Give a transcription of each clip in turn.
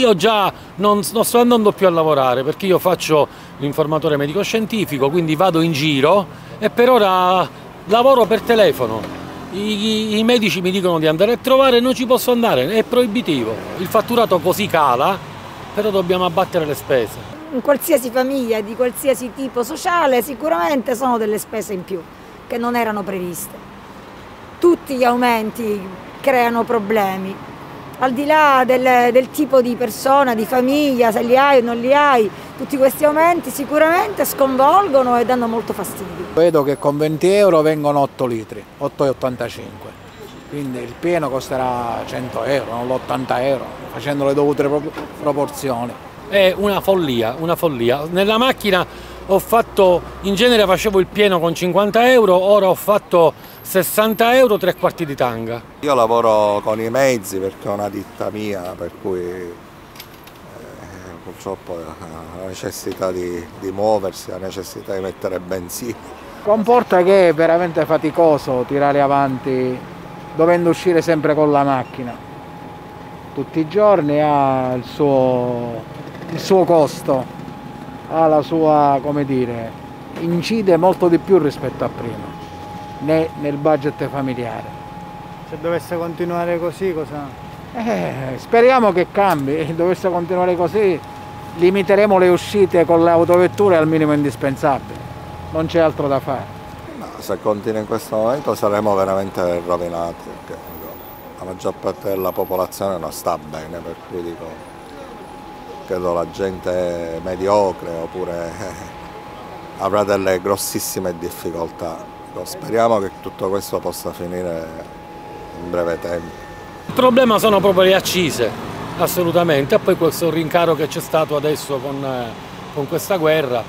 Io già non, non sto andando più a lavorare perché io faccio l'informatore medico-scientifico, quindi vado in giro e per ora lavoro per telefono. I, I, medici mi dicono di andare a trovare, non ci posso andare, è proibitivo. Il fatturato così cala, però dobbiamo abbattere le spese. In qualsiasi famiglia di qualsiasi tipo sociale sicuramente sono delle spese in più che non erano previste. Tutti gli aumenti creano problemi, al di là del, del, tipo di persona, di famiglia, se li hai o non li hai, tutti questi aumenti sicuramente sconvolgono e danno molto fastidio. Vedo che con 20 euro vengono 8 litri, 8,85, quindi il pieno costerà 100 euro, non l'80 euro, facendo le dovute proporzioni. È una follia, una follia. Nella macchina ho fatto, in genere facevo il pieno con 50 euro, ora ho fatto 60 euro tre quarti di tanga. Io lavoro con i mezzi perché è una ditta mia, per cui eh, purtroppo la necessità di, di muoversi, la necessità di mettere benzina. Comporta che è veramente faticoso tirare avanti dovendo uscire sempre con la macchina. Tutti i giorni ha il suo, il suo costo ha la sua, come dire, incide molto di più rispetto a prima, né nel budget familiare. Se dovesse continuare così cosa? Eh, speriamo che cambi, se dovesse continuare così limiteremo le uscite con le autovetture al minimo indispensabile, non c'è altro da fare. No, se continua in questo momento saremo veramente rovinati, perché la maggior parte della popolazione non sta bene, per cui dico credo la gente mediocre oppure eh, avrà delle grossissime difficoltà. Speriamo che tutto questo possa finire in breve tempo. Il problema sono proprio le accise, assolutamente, e poi questo rincaro che c'è stato adesso con, eh, con questa guerra,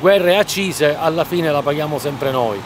guerre e accise alla fine la paghiamo sempre noi.